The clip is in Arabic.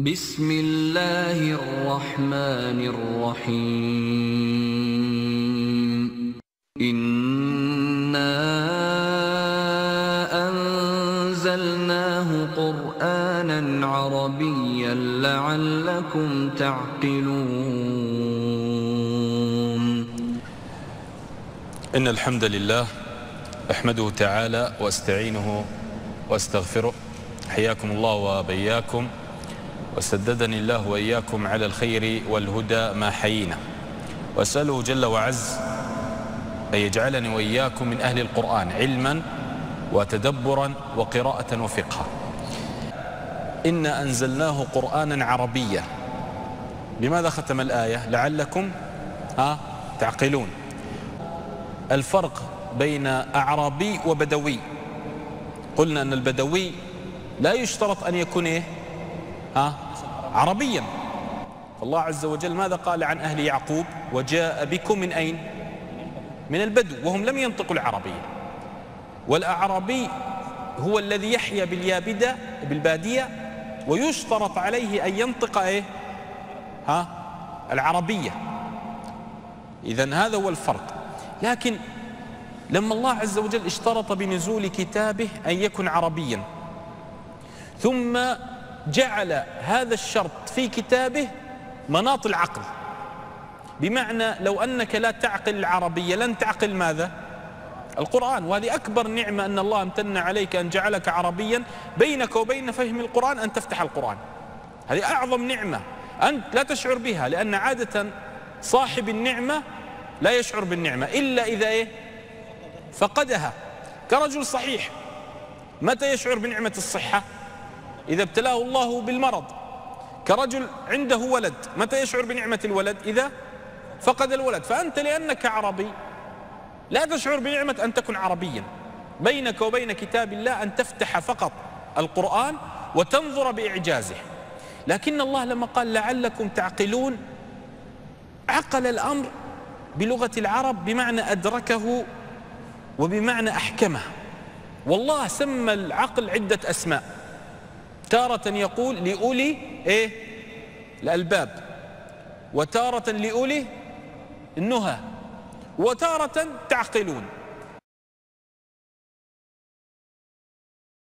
بسم الله الرحمن الرحيم. إنا أنزلناه قرآنا عربيا لعلكم تعقلون. إن الحمد لله أحمده تعالى وأستعينه وأستغفره. حياكم الله وبياكم وسددني الله وإياكم على الخير والهدى ما حيينا. وأسأله جل وعز أن يجعلني وإياكم من أهل القرآن علما وتدبرا وقراءة وفقها. إنا أنزلناه قرآنا عربيا. لماذا ختم الآية؟ لعلكم ها تعقلون. الفرق بين أعرابي وبدوي. قلنا أن البدوي لا يشترط أن يكون إيه؟ ها؟ عربيا. الله عز وجل ماذا قال عن أهل يعقوب؟ وجاء بكم من أين؟ من البدو وهم لم ينطقوا العربية. والأعرابي هو الذي يحيا باليابدة بالبادية ويشترط عليه أن ينطق إيه؟ ها؟ العربية. إذا هذا هو الفرق. لكن لما الله عز وجل اشترط بنزول كتابه أن يكن عربيا ثم جعل هذا الشرط في كتابه مناط العقل. بمعنى لو أنك لا تعقل العربية لن تعقل ماذا؟ القرآن. وهذه أكبر نعمة أن الله امتن عليك أن جعلك عربيا بينك وبين فهم القرآن أن تفتح القرآن. هذه أعظم نعمة. أنت لا تشعر بها لأن عادة صاحب النعمة لا يشعر بالنعمة إلا إذا إيه؟ فقدها. كرجل صحيح متى يشعر بنعمة الصحة؟ إذا ابتلاه الله بالمرض كرجل عنده ولد متى يشعر بنعمة الولد؟ إذا فقد الولد. فأنت لأنك عربي لا تشعر بنعمة أن تكن عربيا. بينك وبين كتاب الله أن تفتح فقط القرآن وتنظر بإعجازه. لكن الله لما قال لعلكم تعقلون عقل الأمر بلغة العرب بمعنى أدركه وبمعنى أحكمه. والله سمى العقل عدة أسماء. تارة يقول لأولي إيه؟ الألباب. وتارة لأولي النهى. وتارة تعقلون.